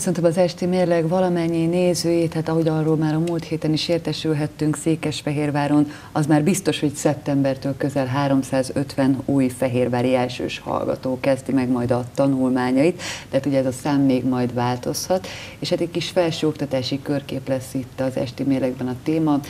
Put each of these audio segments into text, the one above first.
Köszöntöm az Esti Mérleg valamennyi nézőjét, hát ahogy arról már a múlt héten is értesülhettünk Székesfehérváron, az már biztos, hogy szeptembertől közel 350 új fehérvári elsős hallgató kezdi meg majd a tanulmányait, tehát ugye ez a szám még majd változhat, és hát egy kis felsőoktatási körkép lesz itt az Esti Mérlegben a téma.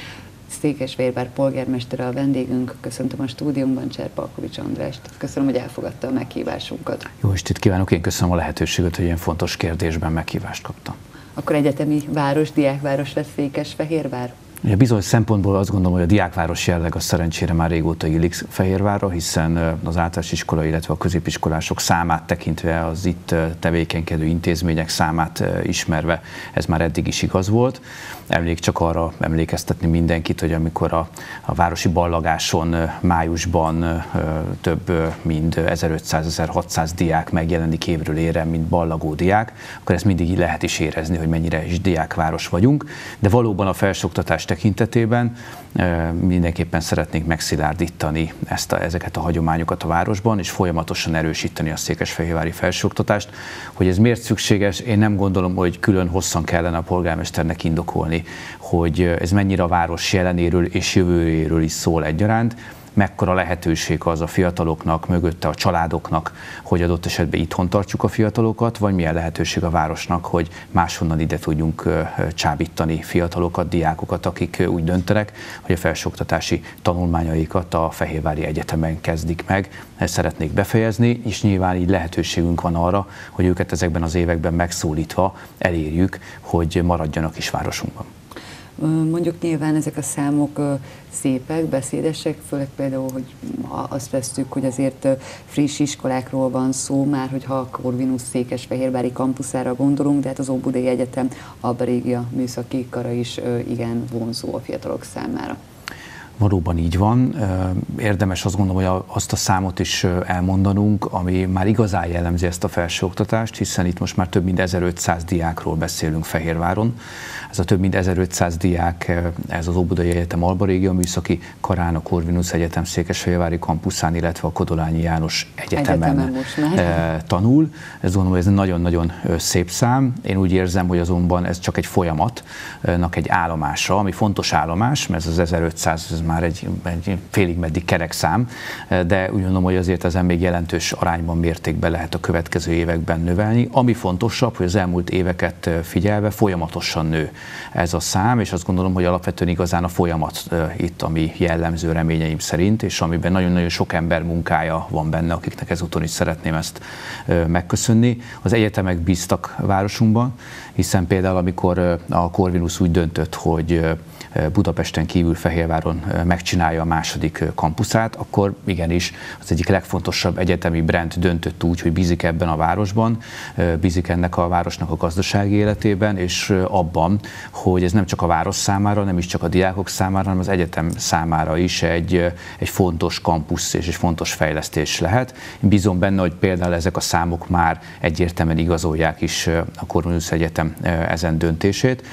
Székesfehérvár polgármestere a vendégünk. Köszöntöm a stúdiumban Cserpalkovics Andrást. Köszönöm, hogy elfogadta a meghívásunkat. Jó estét kívánok, én köszönöm a lehetőséget, hogy ilyen fontos kérdésben meghívást kaptam. Akkor egyetemi város, diákváros lesz Székesfehérvár? Ugye bizonyos szempontból azt gondolom, hogy a diákváros jelleg a szerencsére már régóta illik Fehérvárra, hiszen az általános iskola, illetve a középiskolások számát tekintve az itt tevékenykedő intézmények számát ismerve ez már eddig is igaz volt. Emlék csak arra emlékeztetni mindenkit, hogy amikor a, a városi ballagáson májusban több mint 1500-1600 diák megjelenik évről ére, mint ballagó diák, akkor ezt mindig lehet is érezni, hogy mennyire is diákváros vagyunk. De valóban a felsőoktatás tekintetében mindenképpen szeretnénk megszilárdítani ezt a, ezeket a hagyományokat a városban, és folyamatosan erősíteni a székesfehérvári felsőoktatást. Hogy ez miért szükséges, én nem gondolom, hogy külön hosszan kellene a polgármesternek indokolni, hogy ez mennyire a város jelenéről és jövőjéről is szól egyaránt, mekkora lehetőség az a fiataloknak, mögötte a családoknak, hogy adott esetben itthon tartsuk a fiatalokat, vagy milyen lehetőség a városnak, hogy máshonnan ide tudjunk csábítani fiatalokat, diákokat, akik úgy döntenek, hogy a felsőoktatási tanulmányaikat a Fehérvári Egyetemen kezdik meg, ezt szeretnék befejezni, és nyilván így lehetőségünk van arra, hogy őket ezekben az években megszólítva elérjük, hogy maradjanak is városunkban. Mondjuk nyilván ezek a számok szépek, beszédesek, főleg például, hogy azt vesztük, hogy azért friss iskolákról van szó, már hogyha a Corvinus Székesfehérvári kampuszára gondolunk, de hát az Óbudai Egyetem Alba Régia műszaki kara is igen vonzó a fiatalok számára. Valóban így van. Érdemes azt gondolom, hogy azt a számot is elmondanunk, ami már igazán jellemzi ezt a felsőoktatást, hiszen itt most már több mint 1500 diákról beszélünk Fehérváron. Ez a több mint 1500 diák, ez az Óbudai Egyetem Alba Régia Műszaki Karán, a Corvinus Egyetem Székesfehérvári kampuszán, illetve a Kodolányi János Egyetemen, Egyetemen tanul. Ez gondolom, ez egy nagyon-nagyon szép szám. Én úgy érzem, hogy azonban ez csak egy folyamatnak egy állomása, ami fontos állomás, mert ez az 1500 ez már egy, egy félig meddig kerek szám, de úgy gondolom, hogy azért ezen még jelentős arányban mértékben lehet a következő években növelni. Ami fontosabb, hogy az elmúlt éveket figyelve folyamatosan nő ez a szám, és azt gondolom, hogy alapvetően igazán a folyamat itt, ami jellemző reményeim szerint, és amiben nagyon-nagyon sok ember munkája van benne, akiknek ezúton is szeretném ezt megköszönni. Az egyetemek bíztak városunkban, hiszen például amikor a Corvinus úgy döntött, hogy Budapesten kívül Fehérváron megcsinálja a második kampuszát, akkor igenis az egyik legfontosabb egyetemi brand döntött úgy, hogy bízik ebben a városban, bízik ennek a városnak a gazdasági életében, és abban, hogy ez nem csak a város számára, nem is csak a diákok számára, hanem az egyetem számára is egy, egy fontos kampusz és egy fontos fejlesztés lehet. Én bízom benne, hogy például ezek a számok már egyértelműen igazolják is a Corvinus Egyetem ezen döntését,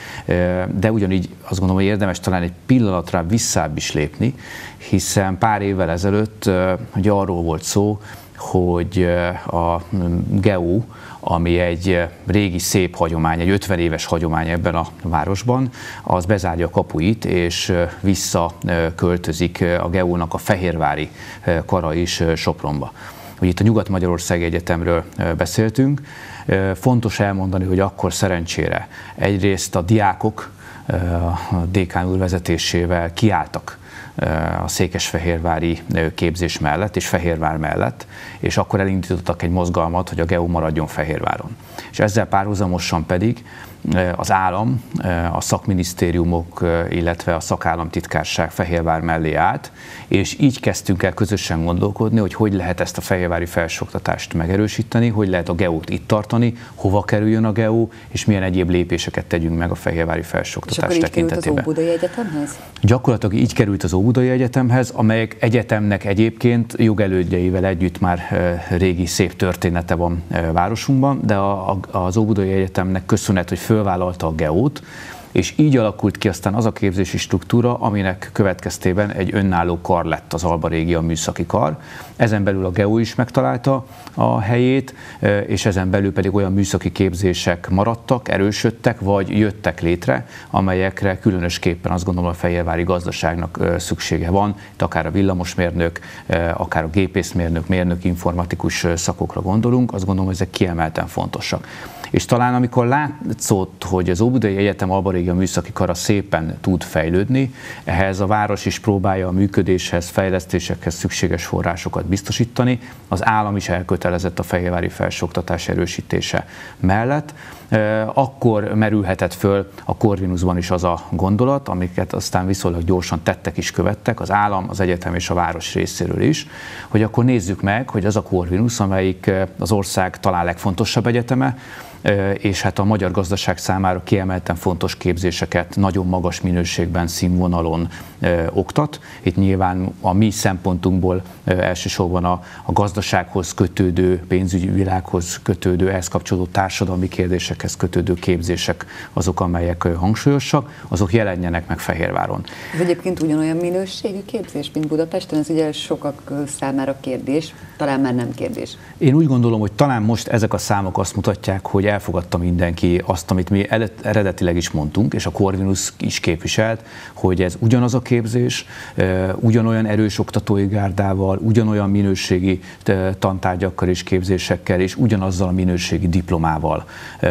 de ugyanígy azt gondolom, hogy érdemes érdemes talán egy pillanatra visszább is lépni, hiszen pár évvel ezelőtt hogy arról volt szó, hogy a GEO, ami egy régi szép hagyomány, egy 50 éves hagyomány ebben a városban, az bezárja a kapuit, és visszaköltözik a GEO-nak a Fehérvári kara is Sopronba. Hogy itt a Nyugat-Magyarország Egyetemről beszéltünk, fontos elmondani, hogy akkor szerencsére egyrészt a diákok a dékán úr vezetésével kiálltak a székesfehérvári képzés mellett és Fehérvár mellett, és akkor elindítottak egy mozgalmat, hogy a GEO maradjon Fehérváron. És ezzel párhuzamosan pedig az állam, a szakminisztériumok, illetve a szakállamtitkárság Fehérvár mellé állt, és így kezdtünk el közösen gondolkodni, hogy hogy lehet ezt a fehérvári felsőoktatást megerősíteni, hogy lehet a geót itt tartani, hova kerüljön a geó, és milyen egyéb lépéseket tegyünk meg a fehérvári felsőoktatás tekintetében. Az Óbudai Egyetemhez? Gyakorlatilag így került az Óbudai Egyetemhez, amelyek egyetemnek egyébként jogelődjeivel együtt már régi szép története van városunkban, de az Óbudai Egyetemnek köszönhet, hogy fölvállalta a geót, és így alakult ki aztán az a képzési struktúra, aminek következtében egy önálló kar lett az Alba Régia műszaki kar. Ezen belül a GEO is megtalálta a helyét, és ezen belül pedig olyan műszaki képzések maradtak, erősödtek, vagy jöttek létre, amelyekre különösképpen azt gondolom a fehérvári gazdaságnak szüksége van, itt akár a villamosmérnök, akár a gépészmérnök, mérnök, informatikus szakokra gondolunk, azt gondolom, hogy ezek kiemelten fontosak. És talán amikor látszott, hogy az Óbudai Egyetem Albarégia Műszaki Kara szépen tud fejlődni, ehhez a város is próbálja a működéshez, fejlesztésekhez szükséges forrásokat biztosítani, az állam is elkötelezett a fehérvári felsőoktatás erősítése mellett, akkor merülhetett föl a Corvinusban is az a gondolat, amiket aztán viszonylag gyorsan tettek is követtek, az állam, az egyetem és a város részéről is, hogy akkor nézzük meg, hogy az a Corvinus, amelyik az ország talán legfontosabb egyeteme, és hát a magyar gazdaság számára kiemelten fontos képzéseket nagyon magas minőségben, színvonalon oktat. Itt nyilván a mi szempontunkból elsősorban a, a gazdasághoz kötődő, pénzügyi világhoz kötődő, ehhez kapcsolódó társadalmi kérdésekhez kötődő képzések azok, amelyek hangsúlyosak, azok jelenjenek meg Fehérváron. Ez egyébként ugyanolyan minőségű képzés, mint Budapesten, ez ugye sokak számára kérdés, talán már nem kérdés. Én úgy gondolom, hogy talán most ezek a számok azt mutatják, hogy elfogadta mindenki azt, amit mi eredetileg is mondtunk, és a Corvinus is képviselt, hogy ez ugyanaz a képzés, ugyanolyan erős oktatói gárdával, ugyanolyan minőségi tantárgyakkal és képzésekkel, és ugyanazzal a minőségi diplomával.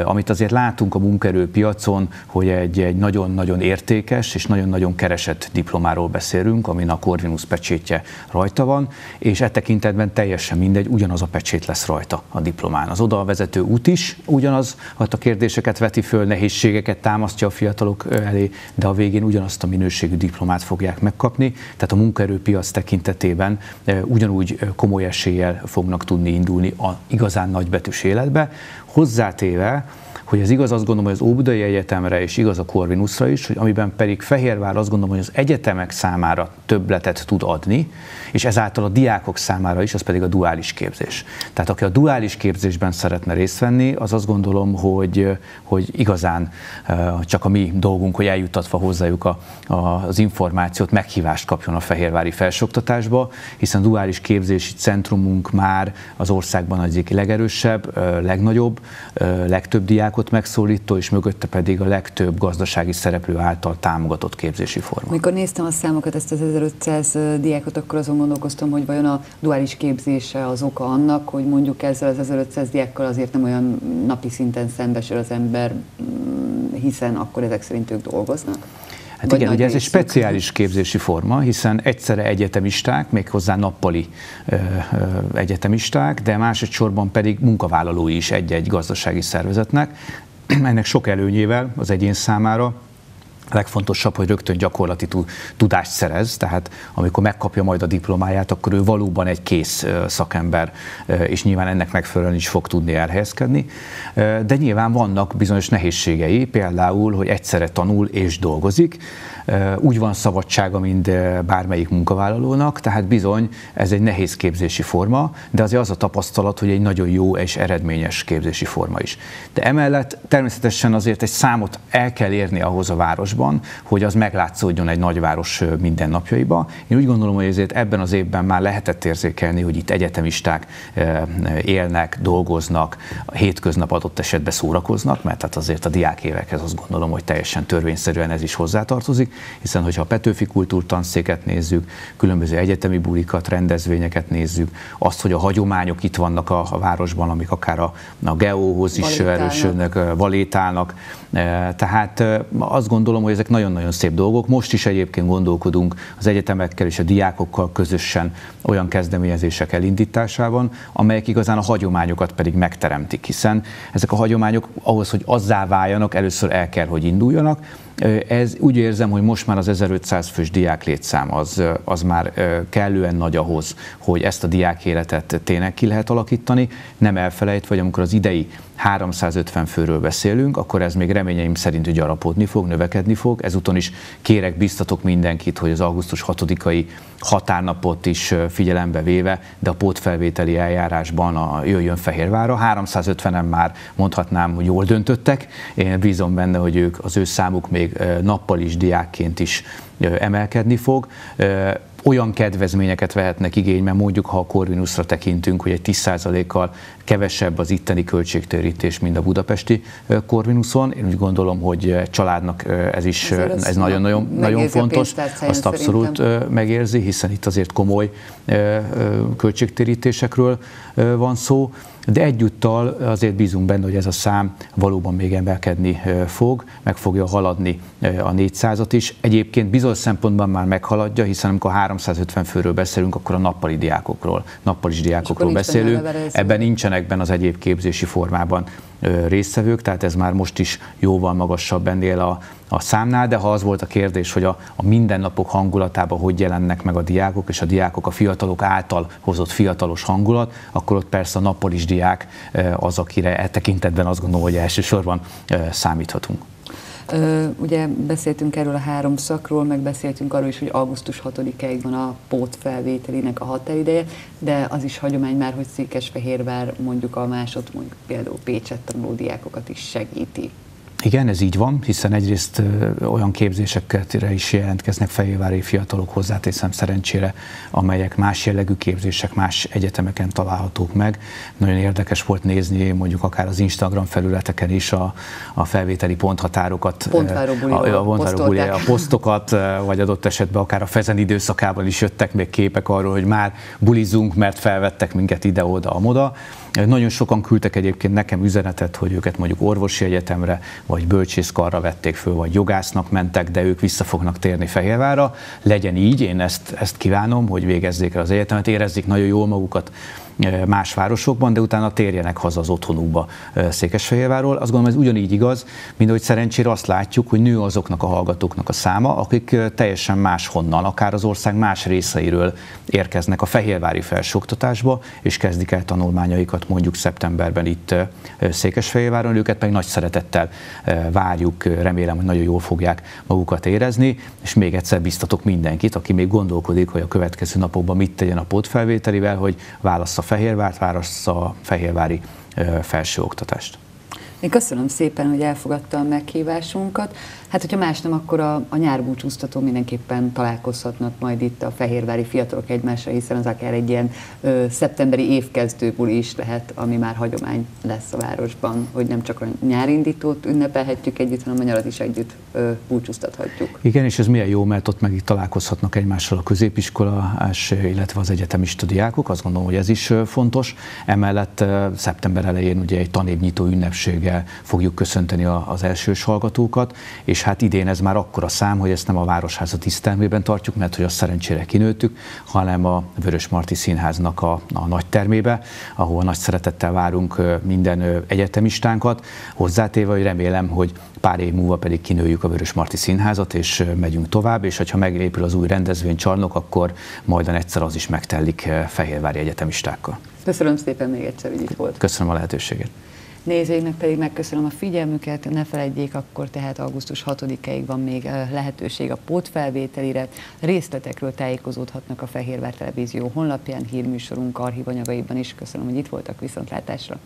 Amit azért látunk a munkaerőpiacon, hogy egy, egy nagyon-nagyon értékes és nagyon-nagyon keresett diplomáról beszélünk, amin a Corvinus pecsétje rajta van, és e tekintetben teljesen mindegy, ugyanaz a pecsét lesz rajta a diplomán. Az oda vezető út is ugyanaz, hát a kérdéseket veti föl, nehézségeket támasztja a fiatalok elé, de a végén ugyanazt a minőségű diplomát fogják megkapni, tehát a munkaerőpiac tekintetében ugyanúgy komoly eséllyel fognak tudni indulni a igazán nagybetűs életbe, hozzátéve, hogy ez igaz, azt gondolom, hogy az Óbudai Egyetemre és igaz a Corvinusra is, hogy amiben pedig Fehérvár azt gondolom, hogy az egyetemek számára többletet tud adni, és ezáltal a diákok számára is, az pedig a duális képzés. Tehát aki a duális képzésben szeretne részt venni, az azt gondolom, hogy, hogy igazán csak a mi dolgunk, hogy eljutatva hozzájuk a, a, az információt, meghívást kapjon a Fehérvári felsőoktatásba, hiszen a duális képzési centrumunk már az országban az egyik legerősebb, legnagyobb, legtöbb diák diákot megszólító, és mögötte pedig a legtöbb gazdasági szereplő által támogatott képzési forma. Mikor néztem a számokat, ezt az 1500 diákot, akkor azon gondolkoztam, hogy vajon a duális képzése az oka annak, hogy mondjuk ezzel az 1500 diákkal azért nem olyan napi szinten szembesül az ember, mm, hiszen akkor ezek szerint ők dolgoznak? Hát igen, ugye ez egy speciális képzési forma, hiszen egyszerre egyetemisták, méghozzá nappali ö, ö, egyetemisták, de másodszorban pedig munkavállalói is egy-egy gazdasági szervezetnek. Ennek sok előnyével az egyén számára, legfontosabb, hogy rögtön gyakorlati tudást szerez, tehát amikor megkapja majd a diplomáját, akkor ő valóban egy kész szakember, és nyilván ennek megfelelően is fog tudni elhelyezkedni. De nyilván vannak bizonyos nehézségei, például, hogy egyszerre tanul és dolgozik, úgy van szabadsága, mint bármelyik munkavállalónak, tehát bizony ez egy nehéz képzési forma, de azért az a tapasztalat, hogy egy nagyon jó és eredményes képzési forma is. De emellett természetesen azért egy számot el kell érni ahhoz a városban, hogy az meglátszódjon egy nagyváros mindennapjaiba. Én úgy gondolom, hogy ezért ebben az évben már lehetett érzékelni, hogy itt egyetemisták élnek, dolgoznak, hétköznap adott esetben szórakoznak, mert hát azért a diák évekhez azt gondolom, hogy teljesen törvényszerűen ez is hozzátartozik, hiszen hogyha a Petőfi kultúrtanszéket nézzük, különböző egyetemi bulikat, rendezvényeket nézzük, azt, hogy a hagyományok itt vannak a, a városban, amik akár a, a geóhoz is erősödnek, valétálnak, tehát azt gondolom, hogy ezek nagyon-nagyon szép dolgok. Most is egyébként gondolkodunk az egyetemekkel és a diákokkal közösen olyan kezdeményezések elindításában, amelyek igazán a hagyományokat pedig megteremtik, hiszen ezek a hagyományok ahhoz, hogy azzá váljanak, először el kell, hogy induljanak, ez úgy érzem, hogy most már az 1500 fős diák létszám az, az már kellően nagy ahhoz, hogy ezt a diák életet tényleg ki lehet alakítani, nem elfelejtve, hogy amikor az idei 350 főről beszélünk, akkor ez még reményeim szerint gyarapodni fog, növekedni fog. Ezúton is kérek, biztatok mindenkit, hogy az augusztus 6-ai határnapot is figyelembe véve, de a pótfelvételi eljárásban a jöjjön Fehérvára. 350-en már mondhatnám, hogy jól döntöttek. Én bízom benne, hogy ők az ő számuk még nappal is diákként is emelkedni fog olyan kedvezményeket vehetnek igénybe, mondjuk ha a Corvinusra tekintünk, hogy egy 10%-kal kevesebb az itteni költségtérítés, mint a budapesti Corvinuson. Én úgy gondolom, hogy családnak ez is ez nagyon-nagyon nagyon fontos. Azt abszolút szerintem. megérzi, hiszen itt azért komoly költségtérítésekről van szó de egyúttal azért bízunk benne, hogy ez a szám valóban még emelkedni fog, meg fogja haladni a 400-at is. Egyébként bizonyos szempontban már meghaladja, hiszen amikor 350 főről beszélünk, akkor a nappali diákokról, nappalis diákokról beszélünk. Ebben nincsenek benne az egyéb képzési formában résztvevők, tehát ez már most is jóval magasabb ennél a, a számnál, de ha az volt a kérdés, hogy a, a mindennapok hangulatában hogy jelennek meg a diákok, és a diákok a fiatalok által hozott fiatalos hangulat, akkor ott persze a nappolis diák az, akire e tekintetben azt gondolom, hogy elsősorban számíthatunk. Ugye beszéltünk erről a három szakról, meg beszéltünk arról is, hogy augusztus 6-ig van a pótfelvételének a határideje, de az is hagyomány már, hogy Székesfehérvár mondjuk a másod, mondjuk például Pécset tanuló diákokat is segíti. Igen, ez így van, hiszen egyrészt olyan képzésekre is jelentkeznek fejévári fiatalok hozzáteszem szerencsére, amelyek más jellegű képzések más egyetemeken találhatók meg. Nagyon érdekes volt nézni mondjuk akár az Instagram felületeken is a, a felvételi ponthatárokat, a, a, a, a posztokat, vagy adott esetben akár a fezen időszakában is jöttek még képek arról, hogy már bulizunk, mert felvettek minket ide-oda, amoda. Nagyon sokan küldtek egyébként nekem üzenetet, hogy őket mondjuk orvosi egyetemre, vagy bölcsészkarra vették föl, vagy jogásznak mentek, de ők vissza fognak térni Fehérvára. Legyen így, én ezt, ezt kívánom, hogy végezzék el az egyetemet, érezzék nagyon jól magukat más városokban, de utána térjenek haza az otthonukba Székesfehérvárról. Azt gondolom, ez ugyanígy igaz, mint hogy szerencsére azt látjuk, hogy nő azoknak a hallgatóknak a száma, akik teljesen máshonnan, akár az ország más részeiről érkeznek a fehérvári felsőoktatásba, és kezdik el tanulmányaikat mondjuk szeptemberben itt Székesfehérváron, őket meg nagy szeretettel várjuk, remélem, hogy nagyon jól fogják magukat érezni, és még egyszer biztatok mindenkit, aki még gondolkodik, hogy a következő napokban mit tegyen a pótfelvételivel, hogy válassza Fehérvárt, válassza a fehérvári felsőoktatást. Én köszönöm szépen, hogy elfogadta a meghívásunkat. Hát, hogyha más nem, akkor a, a nyárbúcsúztató mindenképpen találkozhatnak majd itt a fehérvári fiatalok egymással, hiszen az akár egy ilyen ö, szeptemberi évkezdőbuli is lehet, ami már hagyomány lesz a városban, hogy nem csak a nyárindítót ünnepelhetjük együtt, hanem a nyarat is együtt ö, búcsúztathatjuk. Igen, és ez milyen jó, mert ott meg itt találkozhatnak egymással a középiskolás, illetve az egyetemista diákok, azt gondolom, hogy ez is fontos. Emellett szeptember elején ugye egy tanévnyitó fogjuk köszönteni az elsős hallgatókat, és hát idén ez már akkora szám, hogy ezt nem a Városháza tisztelmében tartjuk, mert hogy azt szerencsére kinőttük, hanem a Vörös Marti Színháznak a, a nagy termébe, ahol nagy szeretettel várunk minden egyetemistánkat, hozzátéve, hogy remélem, hogy pár év múlva pedig kinőjük a Vörös Marti Színházat, és megyünk tovább, és ha megépül az új rendezvénycsarnok, akkor majd egyszer az is megtellik Fehérvári egyetemistákkal. Köszönöm szépen még egyszer, hogy itt volt. Köszönöm a lehetőséget. Nézőinknek pedig megköszönöm a figyelmüket, ne felejtjék, akkor tehát augusztus 6-ig van még lehetőség a pótfelvételire. Részletekről tájékozódhatnak a Fehérvár Televízió honlapján, hírműsorunk archívanyagaiban is. Köszönöm, hogy itt voltak, viszontlátásra!